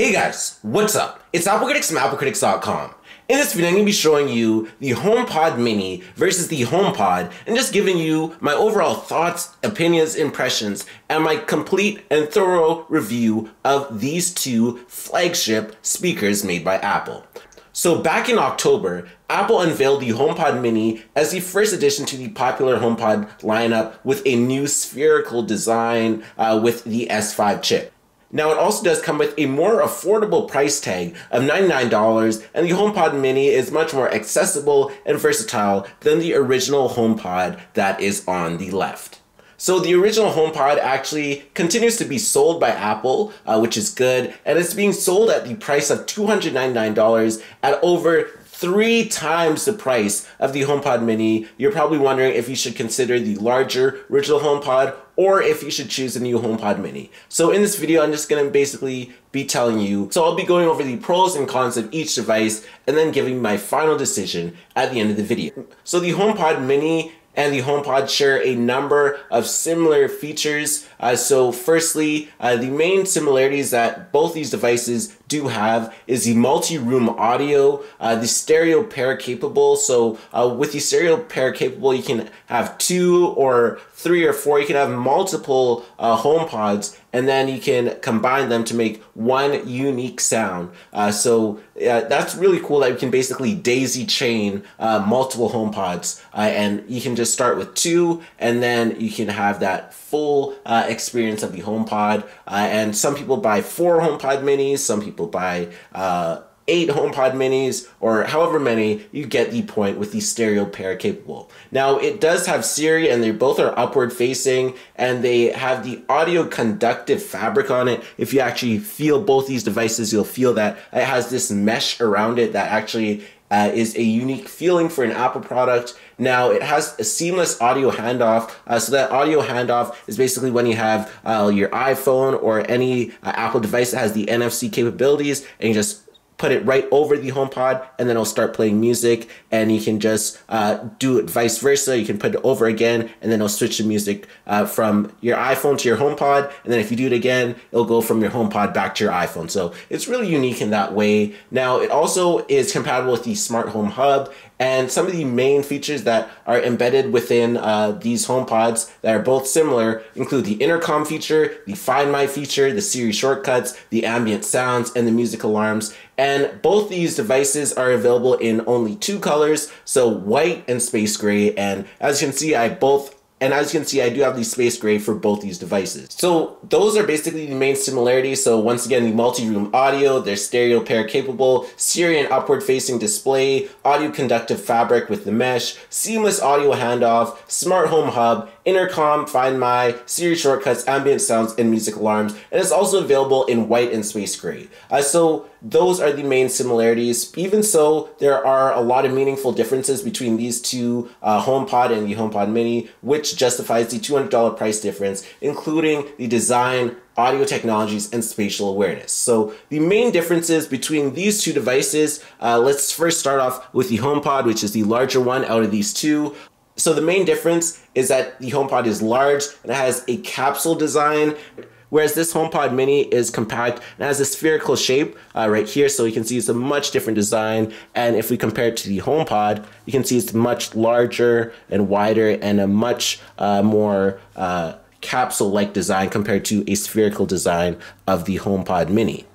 Hey guys, what's up? It's Apple Critics from AppleCritics.com. In this video, I'm going to be showing you the HomePod Mini versus the HomePod and just giving you my overall thoughts, opinions, impressions, and my complete and thorough review of these two flagship speakers made by Apple. So back in October, Apple unveiled the HomePod Mini as the first addition to the popular HomePod lineup with a new spherical design uh, with the S5 chip. Now, it also does come with a more affordable price tag of $99, and the HomePod Mini is much more accessible and versatile than the original HomePod that is on the left. So the original HomePod actually continues to be sold by Apple, uh, which is good, and it's being sold at the price of $299 at over three times the price of the HomePod Mini. You're probably wondering if you should consider the larger original HomePod or if you should choose a new HomePod Mini. So in this video, I'm just gonna basically be telling you, so I'll be going over the pros and cons of each device and then giving my final decision at the end of the video. So the HomePod Mini and the HomePod share a number of similar features. Uh, so firstly, uh, the main similarities that both these devices do have is the multi-room audio, uh, the stereo pair capable. So uh, with the stereo pair capable, you can have two or three or four. You can have multiple uh, HomePods and then you can combine them to make one unique sound. Uh, so uh, that's really cool that you can basically daisy chain uh, multiple HomePods uh, and you can just start with two and then you can have that full uh, experience of the HomePod. Uh, and some people buy four HomePod minis, some people buy eight HomePod minis or however many, you get the point with the stereo pair capable. Now it does have Siri and they both are upward facing and they have the audio conductive fabric on it. If you actually feel both these devices, you'll feel that it has this mesh around it that actually uh, is a unique feeling for an Apple product. Now, it has a seamless audio handoff. Uh, so that audio handoff is basically when you have uh, your iPhone or any uh, Apple device that has the NFC capabilities and you just put it right over the HomePod, and then it'll start playing music. And you can just uh, do it vice versa. You can put it over again, and then it'll switch the music uh, from your iPhone to your HomePod. And then if you do it again, it'll go from your HomePod back to your iPhone. So it's really unique in that way. Now, it also is compatible with the Smart Home Hub, and some of the main features that are embedded within uh, these HomePods that are both similar include the intercom feature, the Find My feature, the Siri shortcuts, the ambient sounds, and the music alarms. And both these devices are available in only two colors, so white and space gray. And as you can see, I both and as you can see, I do have the space gray for both these devices. So those are basically the main similarities. So once again, the multi-room audio, they're stereo pair capable, Siri and upward facing display, audio conductive fabric with the mesh, seamless audio handoff, smart home hub, intercom, find my, Siri shortcuts, ambient sounds, and music alarms. And it's also available in white and space gray. Uh, so those are the main similarities. Even so, there are a lot of meaningful differences between these two uh, HomePod and the HomePod Mini, which justifies the $200 price difference, including the design, audio technologies, and spatial awareness. So the main differences between these two devices, uh, let's first start off with the HomePod, which is the larger one out of these two. So the main difference is that the HomePod is large and it has a capsule design whereas this HomePod Mini is compact and has a spherical shape uh, right here. So you can see it's a much different design. And if we compare it to the HomePod, you can see it's much larger and wider and a much uh, more uh, capsule-like design compared to a spherical design of the HomePod Mini.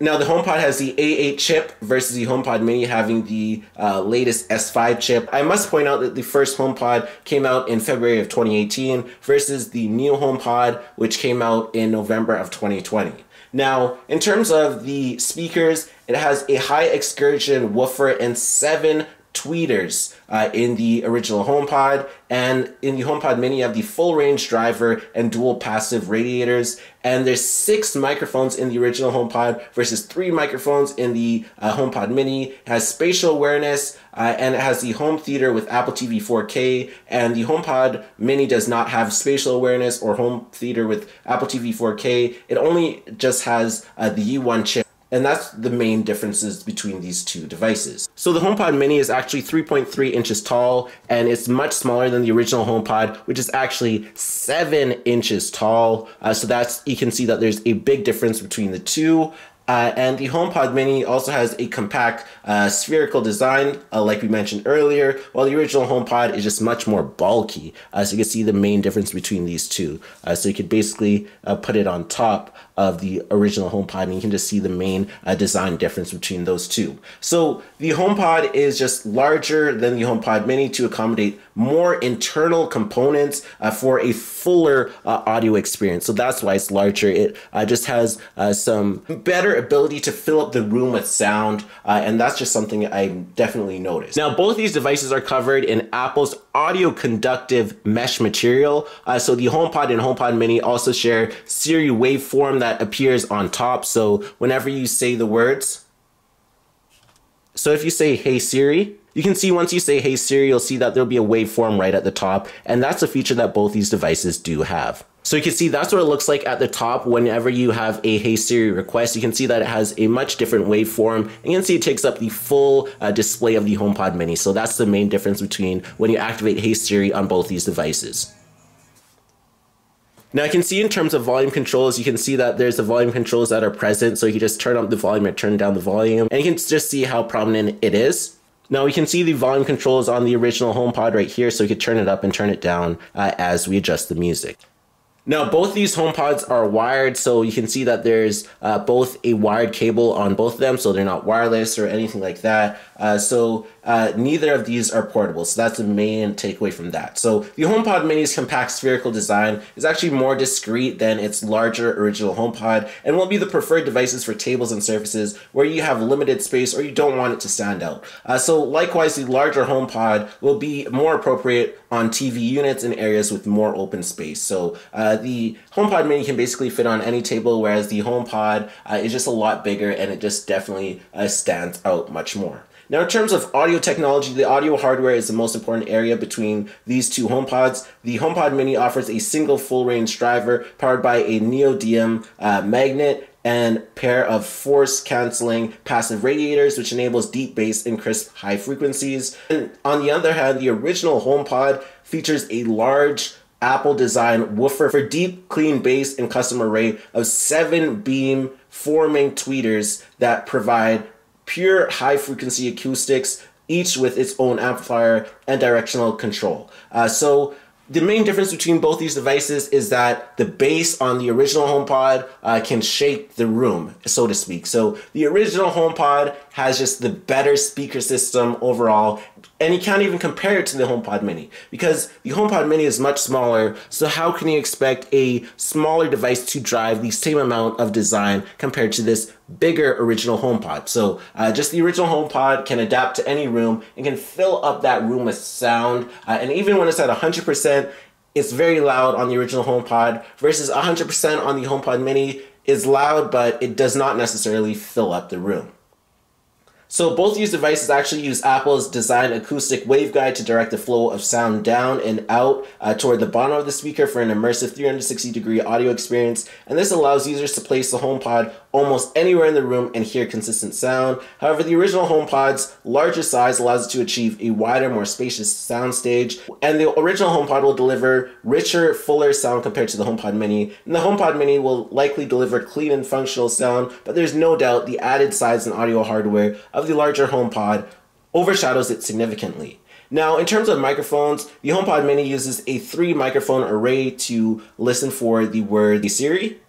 Now the HomePod has the A8 chip versus the HomePod Mini having the uh, latest S5 chip. I must point out that the first HomePod came out in February of 2018 versus the new HomePod which came out in November of 2020. Now, in terms of the speakers, it has a high excursion woofer and seven tweeters uh, in the original HomePod. And in the HomePod Mini, you have the full range driver and dual passive radiators. And there's six microphones in the original HomePod versus three microphones in the uh, HomePod Mini. It has spatial awareness uh, and it has the home theater with Apple TV 4K. And the HomePod Mini does not have spatial awareness or home theater with Apple TV 4K. It only just has uh, the U1 chip and that's the main differences between these two devices. So the HomePod Mini is actually 3.3 inches tall and it's much smaller than the original HomePod, which is actually seven inches tall. Uh, so that's, you can see that there's a big difference between the two. Uh, and the HomePod Mini also has a compact uh, spherical design, uh, like we mentioned earlier, while the original HomePod is just much more bulky. Uh, so you can see the main difference between these two. Uh, so you could basically uh, put it on top of the original HomePod, and you can just see the main uh, design difference between those two. So the HomePod is just larger than the HomePod Mini to accommodate more internal components uh, for a fuller uh, audio experience. So that's why it's larger. It just has some better ability to fill up the room with sound, uh, and that's just something I definitely noticed. Now, both these devices are covered in Apple's audio conductive mesh material. Uh, so the HomePod and HomePod Mini also share Siri waveform that appears on top. So whenever you say the words, so if you say, hey Siri, you can see once you say, hey Siri, you'll see that there'll be a waveform right at the top. And that's a feature that both these devices do have. So you can see that's what it looks like at the top whenever you have a Hey Siri request. You can see that it has a much different waveform. And you can see it takes up the full uh, display of the HomePod Mini. So that's the main difference between when you activate Hey Siri on both these devices. Now I can see in terms of volume controls, you can see that there's the volume controls that are present. So you can just turn up the volume or turn down the volume. And you can just see how prominent it is. Now we can see the volume controls on the original HomePod right here. So we can turn it up and turn it down uh, as we adjust the music. Now, both these HomePods are wired, so you can see that there's uh, both a wired cable on both of them, so they're not wireless or anything like that. Uh, so uh, neither of these are portable, so that's the main takeaway from that. So the HomePod Mini's compact spherical design is actually more discreet than its larger original HomePod and will be the preferred devices for tables and surfaces where you have limited space or you don't want it to stand out. Uh, so likewise, the larger HomePod will be more appropriate on TV units in areas with more open space. So uh, the HomePod Mini can basically fit on any table, whereas the HomePod uh, is just a lot bigger and it just definitely uh, stands out much more. Now, in terms of audio technology, the audio hardware is the most important area between these two HomePods. The HomePod Mini offers a single full range driver powered by a neodymium uh, magnet and pair of force canceling passive radiators, which enables deep bass and crisp high frequencies. And on the other hand, the original HomePod features a large Apple design woofer for deep, clean bass and custom array of seven beam forming tweeters that provide pure high frequency acoustics, each with its own amplifier and directional control. Uh, so the main difference between both these devices is that the bass on the original HomePod uh, can shake the room, so to speak. So the original HomePod has just the better speaker system overall, and you can't even compare it to the HomePod Mini because the HomePod Mini is much smaller. So how can you expect a smaller device to drive the same amount of design compared to this bigger original HomePod? So uh, just the original HomePod can adapt to any room and can fill up that room with sound, uh, and even when it's at 100%, it's very loud on the original HomePod versus 100% on the HomePod Mini is loud, but it does not necessarily fill up the room. So both these devices actually use Apple's design acoustic waveguide to direct the flow of sound down and out uh, toward the bottom of the speaker for an immersive 360 degree audio experience. And this allows users to place the HomePod almost anywhere in the room and hear consistent sound. However, the original HomePod's larger size allows it to achieve a wider, more spacious soundstage, and the original HomePod will deliver richer, fuller sound compared to the HomePod Mini. And the HomePod Mini will likely deliver clean and functional sound, but there's no doubt the added size and audio hardware of the larger HomePod overshadows it significantly. Now, in terms of microphones, the HomePod Mini uses a three microphone array to listen for the word Siri,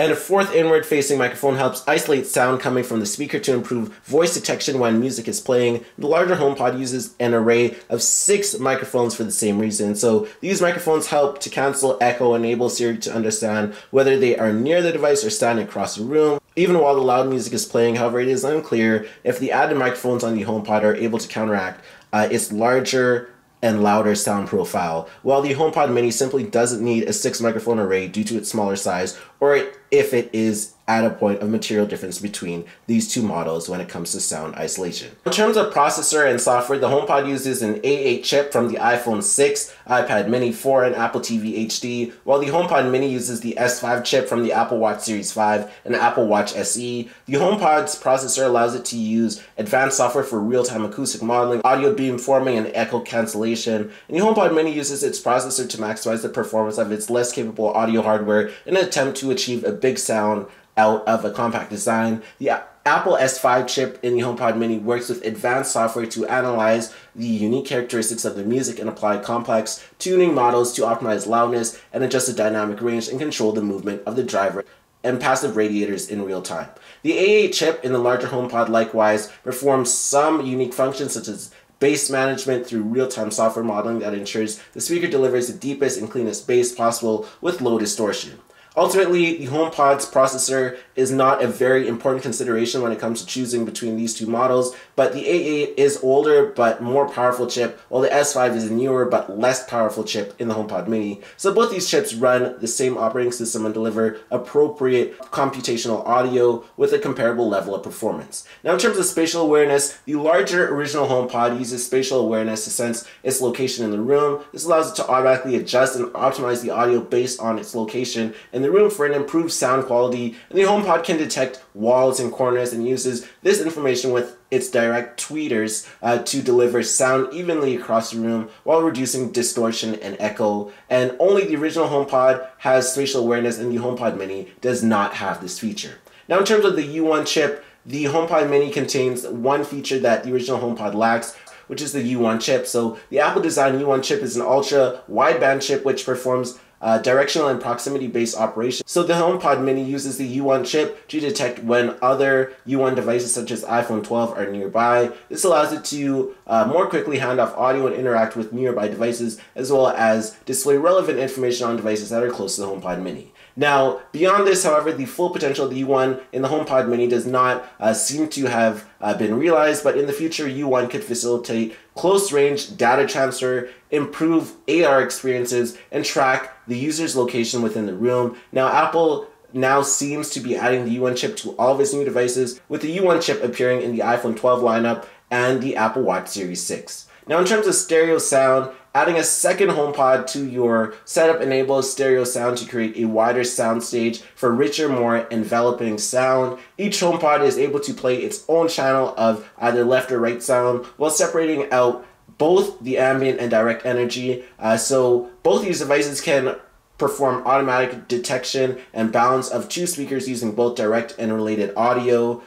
and a fourth inward facing microphone helps isolate sound coming from the speaker to improve voice detection when music is playing. The larger HomePod uses an array of six microphones for the same reason. So these microphones help to cancel echo, enable Siri to understand whether they are near the device or standing across the room. Even while the loud music is playing, however, it is unclear if the added microphones on the HomePod are able to counteract uh, its larger and louder sound profile, while the HomePod Mini simply doesn't need a 6 microphone array due to its smaller size, or if it is at a point of material difference between these two models when it comes to sound isolation. In terms of processor and software, the HomePod uses an A8 chip from the iPhone 6, iPad Mini 4, and Apple TV HD, while the HomePod Mini uses the S5 chip from the Apple Watch Series 5 and Apple Watch SE. The HomePod's processor allows it to use advanced software for real-time acoustic modeling, audio beamforming, and echo cancellation, and the HomePod Mini uses its processor to maximize the performance of its less capable audio hardware in an attempt to achieve a big sound out of a compact design. The Apple S5 chip in the HomePod Mini works with advanced software to analyze the unique characteristics of the music and apply complex tuning models to optimize loudness and adjust the dynamic range and control the movement of the driver and passive radiators in real time. The A8 chip in the larger HomePod likewise performs some unique functions such as bass management through real-time software modeling that ensures the speaker delivers the deepest and cleanest bass possible with low distortion. Ultimately, the HomePod's processor is not a very important consideration when it comes to choosing between these two models, but the A8 is older but more powerful chip, while the S5 is a newer but less powerful chip in the HomePod Mini. So both these chips run the same operating system and deliver appropriate computational audio with a comparable level of performance. Now in terms of spatial awareness, the larger original HomePod uses spatial awareness to sense its location in the room. This allows it to automatically adjust and optimize the audio based on its location in the room for an improved sound quality, and the HomePod can detect walls and corners and uses this information with its direct tweeters uh, to deliver sound evenly across the room while reducing distortion and echo. And only the original HomePod has spatial awareness and the HomePod Mini does not have this feature. Now in terms of the U1 chip, the HomePod Mini contains one feature that the original HomePod lacks, which is the U1 chip. So the Apple design U1 chip is an ultra wideband chip which performs uh, directional and proximity based operation. So the HomePod Mini uses the U1 chip to detect when other U1 devices such as iPhone 12 are nearby. This allows it to uh, more quickly hand off audio and interact with nearby devices as well as display relevant information on devices that are close to the HomePod Mini. Now, beyond this, however, the full potential of the U1 in the HomePod Mini does not uh, seem to have uh, been realized, but in the future, U1 could facilitate close range data transfer, improve AR experiences, and track the user's location within the room. Now, Apple now seems to be adding the U1 chip to all of its new devices, with the U1 chip appearing in the iPhone 12 lineup and the Apple Watch Series 6. Now, in terms of stereo sound, adding a second HomePod to your setup enables stereo sound to create a wider soundstage for richer, more enveloping sound. Each HomePod is able to play its own channel of either left or right sound while separating out both the ambient and direct energy. Uh, so both these devices can perform automatic detection and balance of two speakers using both direct and related audio.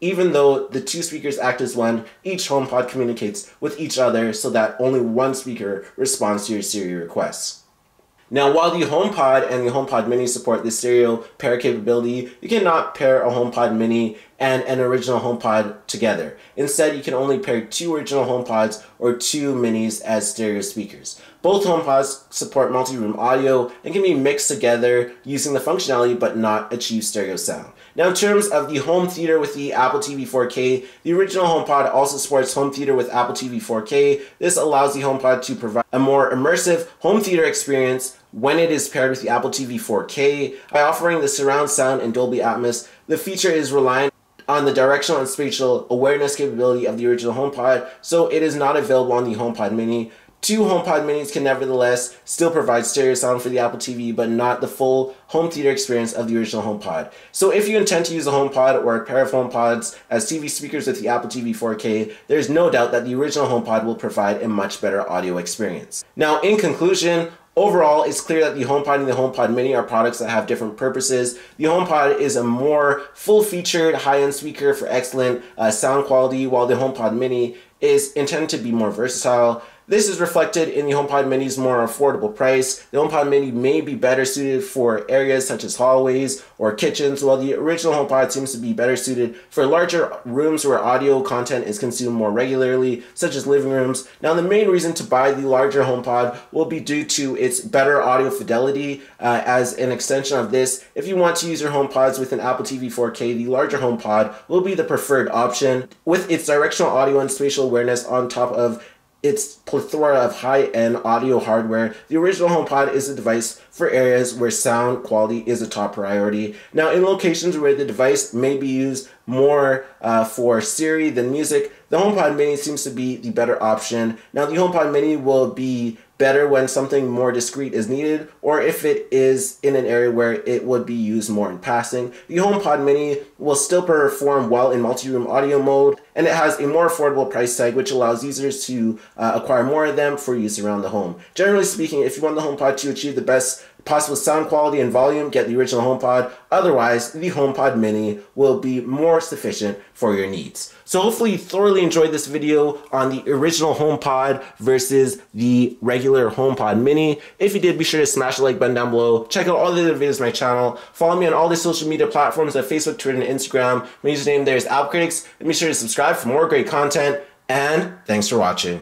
Even though the two speakers act as one, each HomePod communicates with each other so that only one speaker responds to your Siri requests. Now, while the HomePod and the HomePod Mini support the stereo pair capability, you cannot pair a HomePod Mini and an original HomePod together. Instead, you can only pair two original HomePods or two Minis as stereo speakers. Both HomePods support multi-room audio and can be mixed together using the functionality but not achieve stereo sound. Now in terms of the home theater with the Apple TV 4K, the original HomePod also supports home theater with Apple TV 4K. This allows the HomePod to provide a more immersive home theater experience when it is paired with the Apple TV 4K. By offering the surround sound and Dolby Atmos, the feature is reliant on the directional and spatial awareness capability of the original HomePod, so it is not available on the HomePod Mini. Two HomePod minis can nevertheless still provide stereo sound for the Apple TV, but not the full home theater experience of the original HomePod. So if you intend to use a HomePod or a pair of HomePods as TV speakers with the Apple TV 4K, there's no doubt that the original HomePod will provide a much better audio experience. Now, in conclusion, Overall, it's clear that the HomePod and the HomePod Mini are products that have different purposes. The HomePod is a more full-featured, high-end speaker for excellent uh, sound quality, while the HomePod Mini is intended to be more versatile. This is reflected in the HomePod Mini's more affordable price. The HomePod Mini may be better suited for areas such as hallways or kitchens, while the original HomePod seems to be better suited for larger rooms where audio content is consumed more regularly, such as living rooms. Now, the main reason to buy the larger HomePod will be due to its better audio fidelity. Uh, as an extension of this, if you want to use your HomePods with an Apple TV 4K, the larger HomePod will be the preferred option. With its directional audio and spatial awareness on top of its plethora of high-end audio hardware, the original HomePod is a device for areas where sound quality is a top priority. Now, in locations where the device may be used more uh, for Siri than music, the HomePod Mini seems to be the better option. Now, the HomePod Mini will be better when something more discreet is needed or if it is in an area where it would be used more in passing. The HomePod Mini will still perform well in multi-room audio mode and it has a more affordable price tag which allows users to uh, acquire more of them for use around the home. Generally speaking, if you want the HomePod to achieve the best possible sound quality and volume, get the original HomePod. Otherwise, the HomePod Mini will be more sufficient for your needs. So hopefully you thoroughly enjoyed this video on the original HomePod versus the regular HomePod Mini. If you did, be sure to smash the like button down below. Check out all the other videos on my channel. Follow me on all the social media platforms at Facebook, Twitter, and Instagram. My username there is AppleCritics. And be sure to subscribe for more great content. And thanks for watching.